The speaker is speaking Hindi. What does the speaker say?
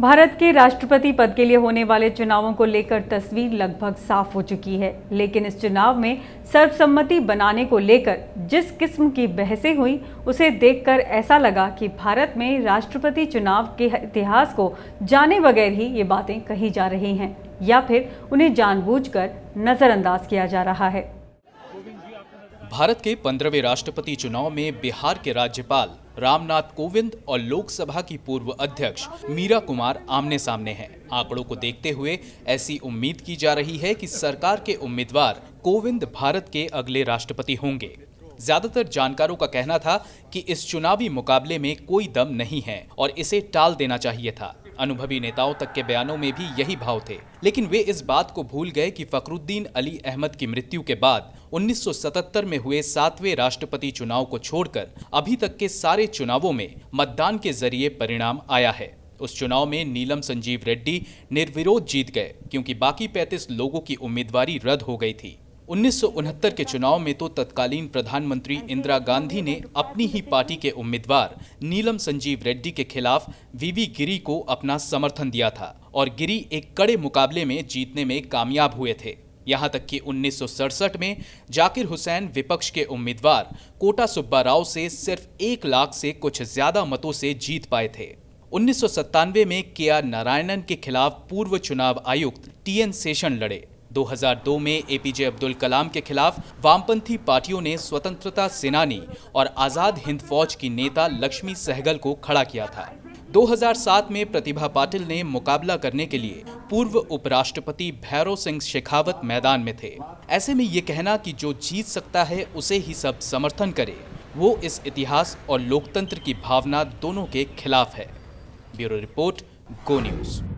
भारत के राष्ट्रपति पद के लिए होने वाले चुनावों को लेकर तस्वीर लगभग साफ़ हो चुकी है, लेकिन इस चुनाव में सर्वसम्मति बनाने को लेकर जिस किस्म की बहसें हुई, उसे देखकर ऐसा लगा कि भारत में राष्ट्रपति चुनाव के इतिहास को जाने बगैर ही ये बातें कही जा रही हैं, या फिर उन्हें जानबूझकर नज़रअंदाज किया जा रहा है। भारत के पंद्रहवें राष्ट्रपति चुनाव में बिहार के राज्यपाल रामनाथ कोविंद और लोकसभा की पूर्व अध्यक्ष मीरा कुमार आमने सामने हैं। आंकड़ों को देखते हुए ऐसी उम्मीद की जा रही है कि सरकार के उम्मीदवार कोविंद भारत के अगले राष्ट्रपति होंगे। ज़्यादातर जानकारों का कहना था कि इस चुनावी मुकाबले में कोई दम नहीं है और इसे टाल देना चाहिए था। अनुभवी नेताओं तक के बयानों में भी यही भाव थे। लेकिन वे इस बात को भूल गए कि फखरुद्दीन अली अहमद की मृत्यु के बाद 1977 में हुए सातवें राष्ट्रपति चुनाव को छोड़कर अभी तक के सारे चुनावों में मतदान के ज़रिए परिणाम आया है। उस चुनाव में नीलम संजीव रेड्डी निर्विरोध जीत गए, क्योंकि बाकी 35 लोगों की उम्मीदवारी रद्द हो गई थी। उन्नीस सौ उनहत्तर के चुनाव में तो तत्कालीन प्रधानमंत्री इंदिरा गांधी ने अपनी ही पार्टी के उम्मीदवार नीलम संजीव रेड्डी के खिलाफ वीवी गिरी को अपना समर्थन दिया था और गिरी एक कड़े मुकाबले में जीतने में कामयाब हुए थे। यहाँ तक कि उन्नीस सौ सड़सठ में जाकिर हुसैन विपक्ष के उम्मीदवार कोटा सुब्बा राव से सिर्फ़ एक लाख से कुछ ज़्यादा मतों से जीत पाए थे। उन्नीस सौ सत्तानवे में के आर नारायणन के खिलाफ पूर्व चुनाव आयुक्त टी एन शेषन लड़े। 2002 में एपीजे अब्दुल कलाम के खिलाफ वामपंथी पार्टियों ने स्वतंत्रता सेनानी और आज़ाद हिंद फौज की नेता लक्ष्मी सहगल को खड़ा किया था। 2007 में प्रतिभा पाटिल ने मुकाबला करने के लिए पूर्व उपराष्ट्रपति भैरव सिंह शेखावत मैदान में थे। ऐसे में ये कहना कि जो जीत सकता है, उसे ही सब समर्थन करे। वो इस इतिहास और लोकतंत्र की भावना दोनों के खिलाफ है। Bureau report, go news.